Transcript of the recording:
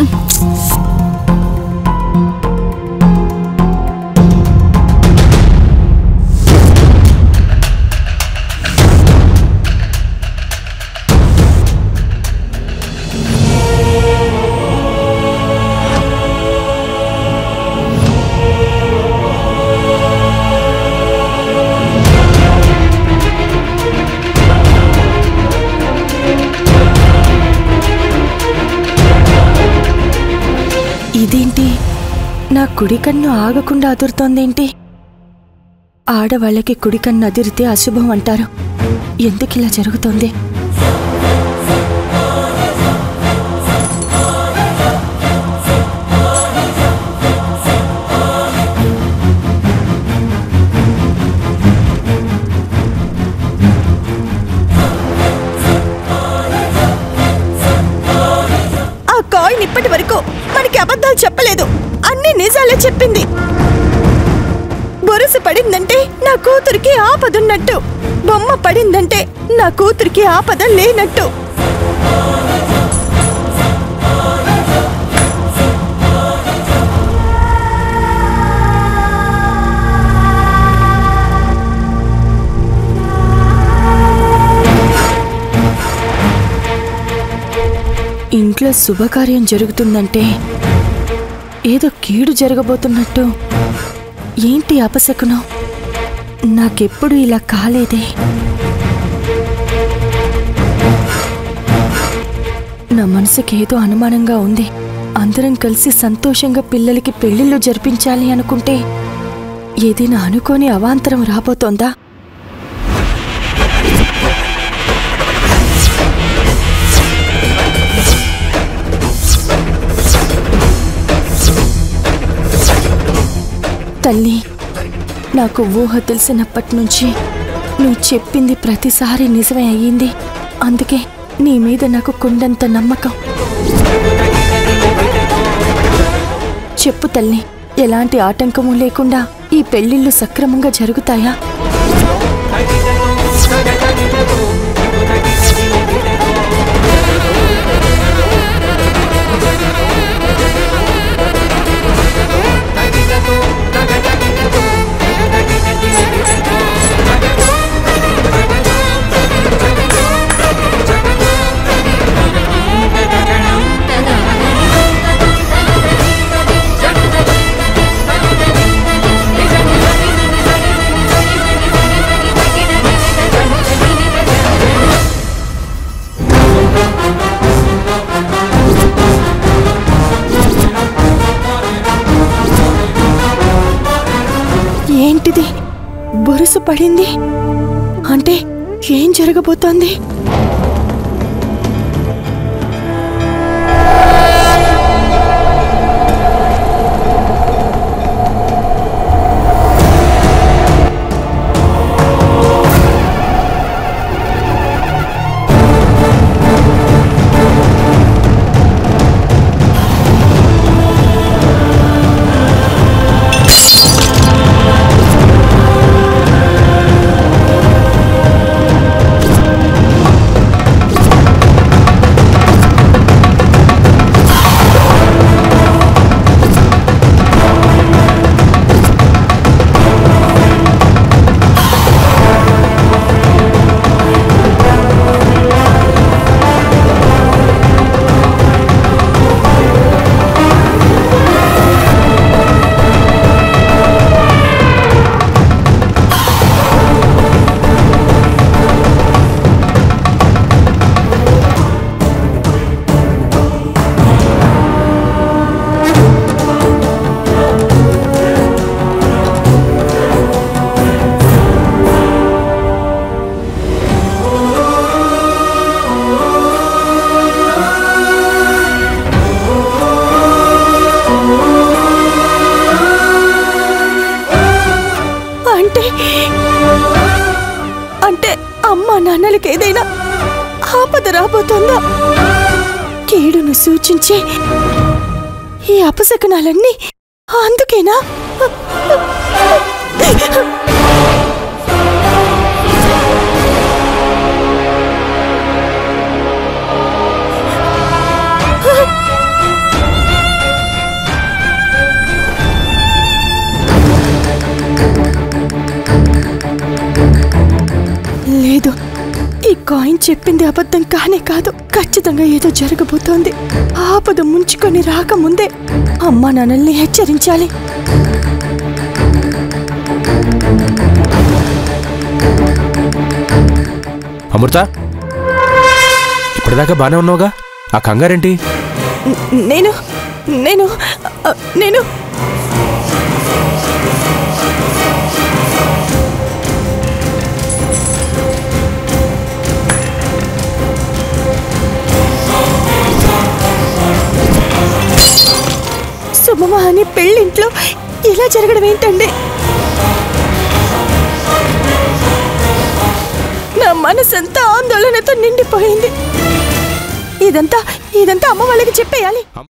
Mm. కుడికన్ను కుడి కన్ను ఆగకుండా అదురుతోందేంటి? ఆడవాళ్ళకి కుడి కన్ను అదిరితే అశుభం అంటారు. ఎందుకిలా జరుగుతోంది? ఆ కాయిన్ ఇప్పటి వరకు మనకి అబద్ధాలు చెప్పలేదు నిజాలే చెప్పింది. బొరుసు పడిందంటే నా కూతురికి ఆపదున్నట్టు బొమ్మ పడిందంటే నా కూతురికి ఆపద లేనట్టు. ఇంట్లో శుభకార్యం జరుగుతుందంటే ఏదో కీడు జరగబోతున్నట్టు. ఏంటి అపశకునం? నాకెప్పుడు ఇలా కాలేదే? నా మనసుకి ఏదో అనుమానంగా ఉంది. అందరం కలిసి సంతోషంగా పిల్లలకి పెళ్ళిళ్ళు జరిపించాలి అనుకుంటే ఏదైనా అనుకోని అవాంతరం రాబోతోందా? తల్లి నాకు ఊహ తెలిసినప్పటి నుంచి నువ్వు చెప్పింది ప్రతిసారి నిజమే అయ్యింది. అందుకే నీ మీద నాకు కొండంత నమ్మకం. చెప్పు తల్లి ఎలాంటి ఆటంకము లేకుండా ఈ పెళ్ళిళ్ళు సక్రమంగా జరుగుతాయా? ఏంటిది? బొరుసు పడింది? అంటే ఏం జరగబోతోంది? అమ్మా ఏదైనా ఆపద రాబోతుందా? కీడును సూచించే ఈ అపశకనాలన్నీ అందుకేనా? కాయిన్ చెప్పింది అబద్ధం కానే కాదు. ఖచ్చితంగా ఏదో జరగబోతోంది. ఆపద ముంచుకొని రాకముందే అమ్మా నాన్నల్ని హెచ్చరించాలి. అమృత ఇప్పటిదాకా బానే ఉన్నావుగా? ఆ కంగారేంటి? నేను నేను నేను శుభమా అని పెళ్ళింట్లో ఇలా జరగడం ఏంటండి? నా మనసంతా ఆందోళనతో నిండిపోయింది. ఇదంతా ఇదంతా అమ్మ వాళ్ళకి చెప్పేయాలి.